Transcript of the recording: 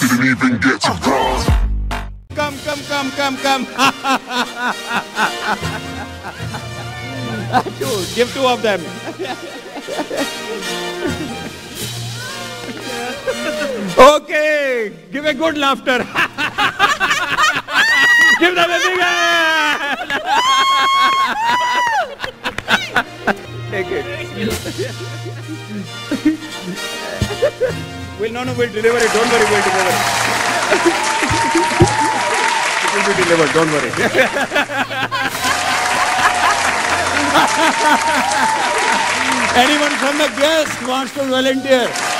didn't even get to bronze. Come, come, come, come, come. two. Give two of them. okay. Give a good laughter. Give them a big hand. Take it. We'll, no, no, we'll deliver it. Don't worry, we'll deliver it. It will be delivered, don't worry. Anyone from the guest wants to volunteer?